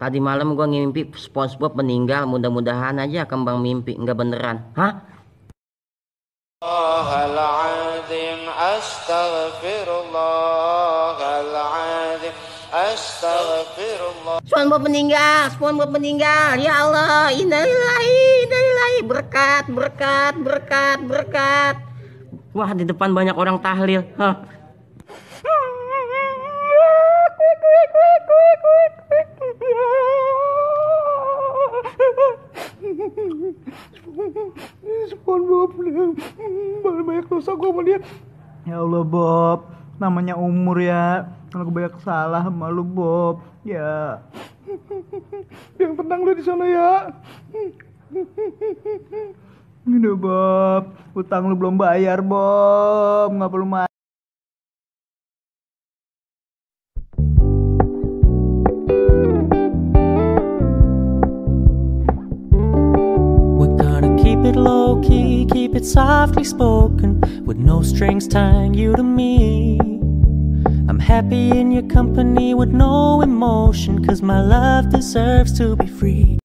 Tadi malam gue ngimpi SpongeBob meninggal. Mudah-mudahan aja kembang mimpi nggak beneran. Hah? Astagfirullahaladzim, astagfirullahaladzim, astagfirullah. SpongeBob meninggal, SpongeBob meninggal. Ya Allah, innalillahi, innalillahi. Berkat, berkat, berkat, berkat. Wah, di depan banyak orang tahlil. Hah? SpongeBob banyak banyak dosa gue sama dia ya Allah Bob. Namanya umur ya. Kalau gue banyak salah sama lu Bob. Ya. Yang tenang lu di sana ya. Ini Bob. Utang lu belum bayar Bob. Nggak perlu marah low key, keep it softly spoken, with no strings tying you to me. I'm happy in your company with no emotion, cause my love deserves to be free.